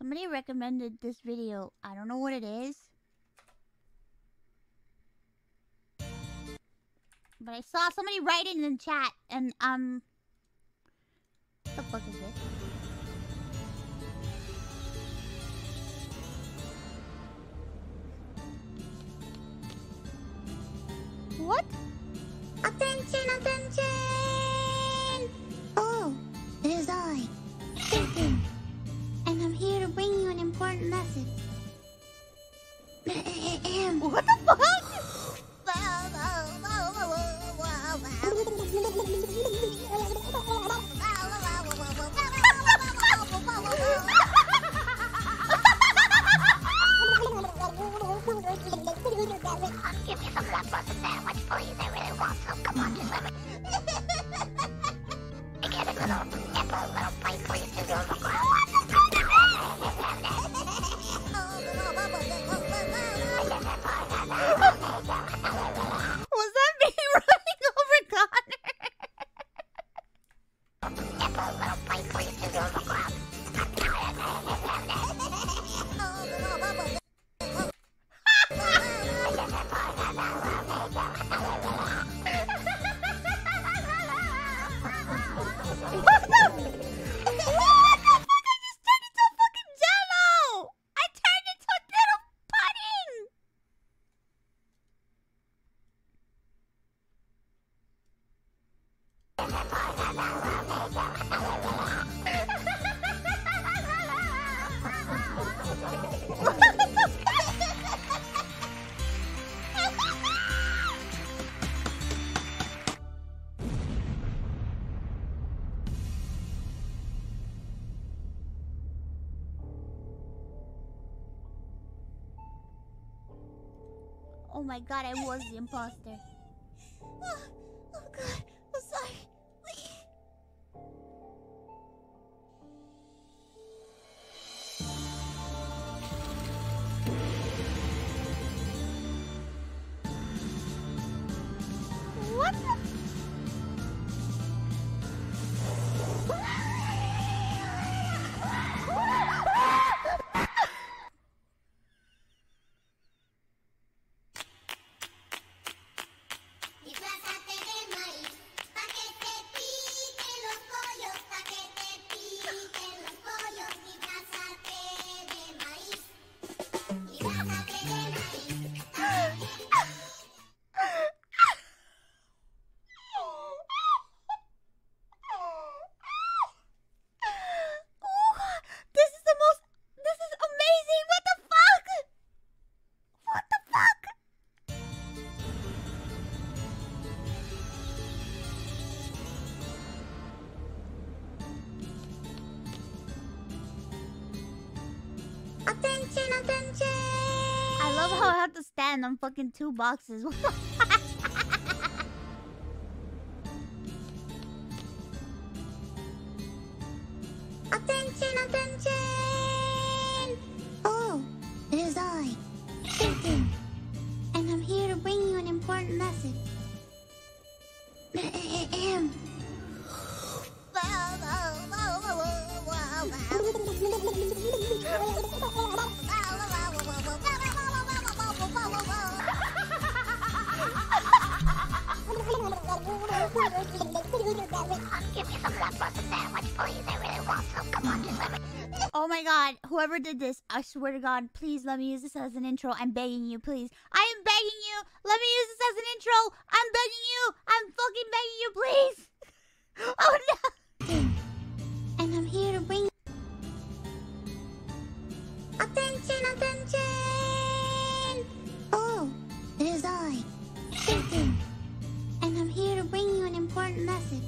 Somebody recommended this video. I don't know what it is. But I saw somebody write it in the chat and um what the fuck is this? What? Attention, attention! I get a little nipple, little Oh my god, I was the imposter. Ah. Attention, attention! I love how I have to stand on fucking two boxes. Attention, attention! Oh, it is I, Satan, and I'm here to bring you an important message. Ahem. Oh my god, whoever did this, I swear to god, please let me use this as an intro. I'm begging you, please. I am begging you. Let me use this as an intro. I'm begging you. I'm fucking begging you, please. Oh no. And I'm here to bring. Attention, attention! Oh, it is I, and I'm here to bring you an important message.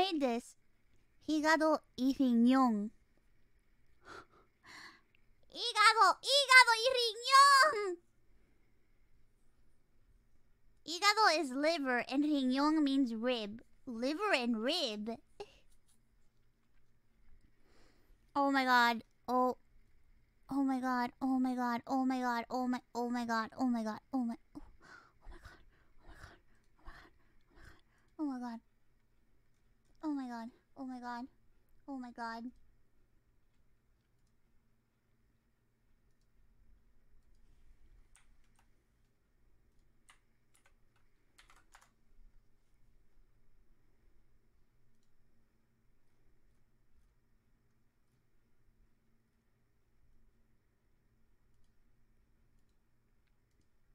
Made this? Higado Iriñón. Hígado, hígado y riñón. Hígado is liver and riñón means rib. Liver and rib. Oh my god. Oh. Oh my god. Oh my god. Oh my god. Oh my oh my god. Oh my god. Oh my oh, oh my god. Oh my god. Oh my god. Oh my god. Oh my god.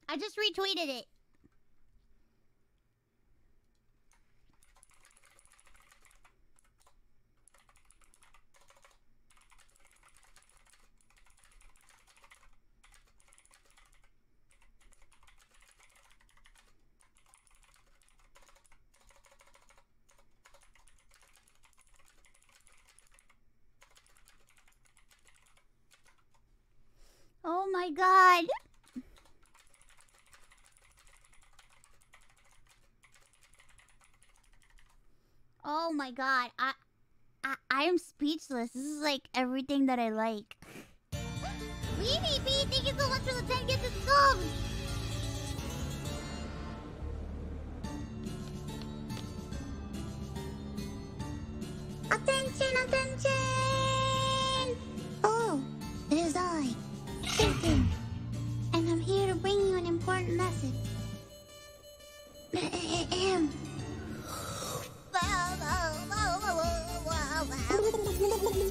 I just retweeted it. Oh my god. Oh my god. I I I am speechless. This is like everything that I like. Bee, thank you so much for the 10 gifted subs! Attention, attention! Oh, it is I, Chicken, and I'm here to bring you an important message. Wait,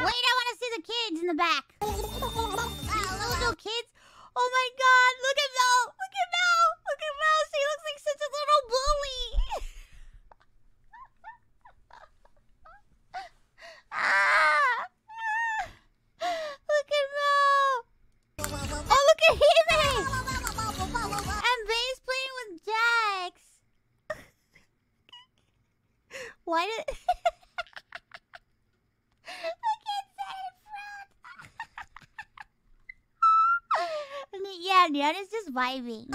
I want to see the kids in the back. Vibing.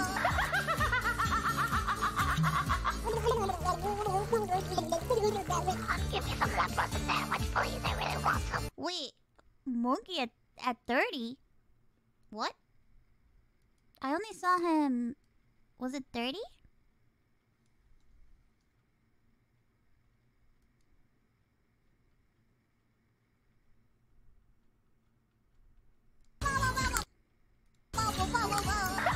Give me some please. I really want some. Wait, Monkey at, at 30? What? I only saw him... Was it 30?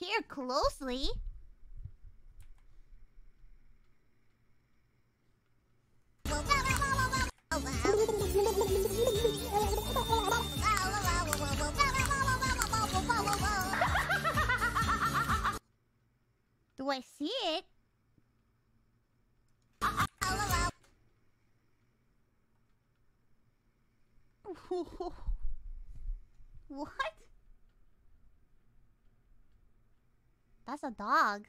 Hear closely. Do I see it? what? That's a dog.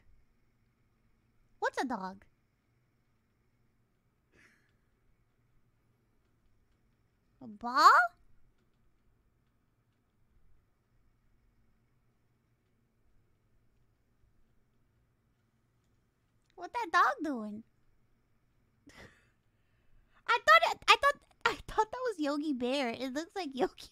What's a dog? A ball? What that dog doing? I thought it, I thought I thought that was Yogi Bear. It looks like Yogi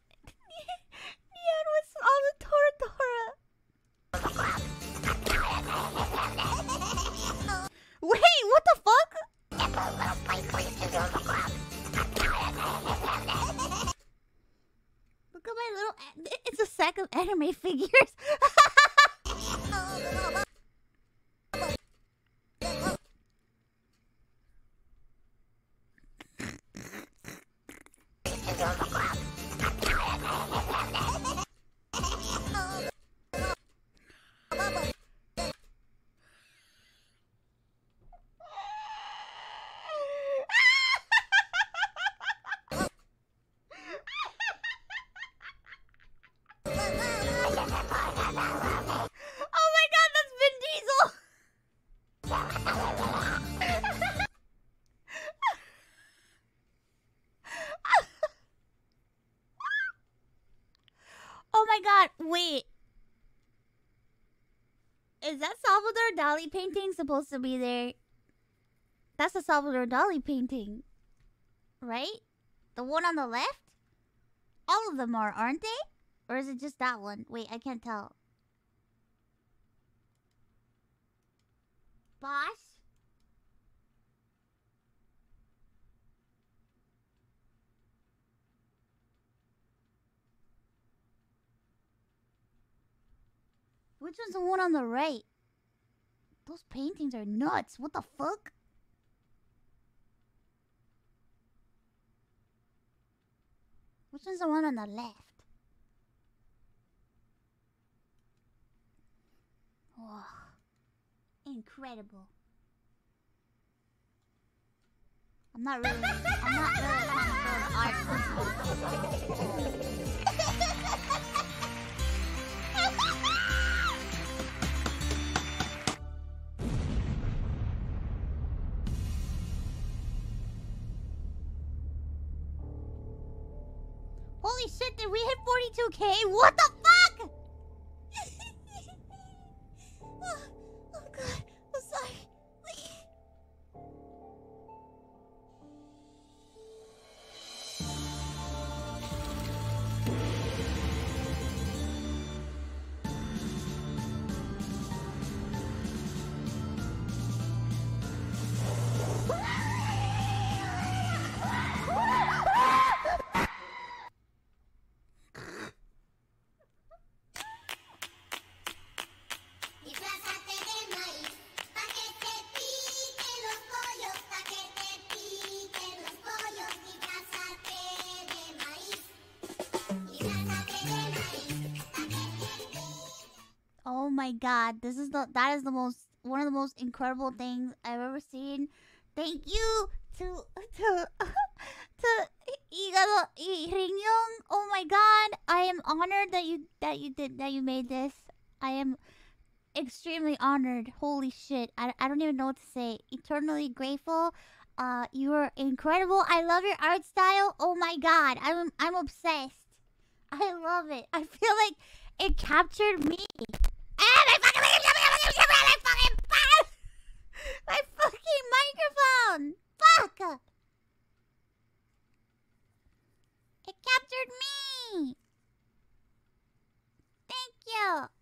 sack of anime figures. Salvador Dali painting supposed to be there? That's a Salvador Dali painting. Right? The one on the left? All of them are, aren't they? Or is it just that one? Wait, I can't tell. Boss? Which one's the one on the right? Those paintings are nuts. What the fuck? Which one's the one on the left? Whoa. Incredible. I'm not really. I'm not really. Hit 42k? What the my god, this is the that is the most one of the most incredible things I've ever seen. Thank you to to to Riñón. Oh my god, I am honored that you that you did that you made this. I am extremely honored. Holy shit. I, I don't even know what to say. Eternally grateful. Uh you are incredible. I love your art style. Oh my god. I'm I'm obsessed. I love it. I feel like it captured me. Ah, my fucking my fucking my fucking microphone. Fuck. It captured me. Thank you.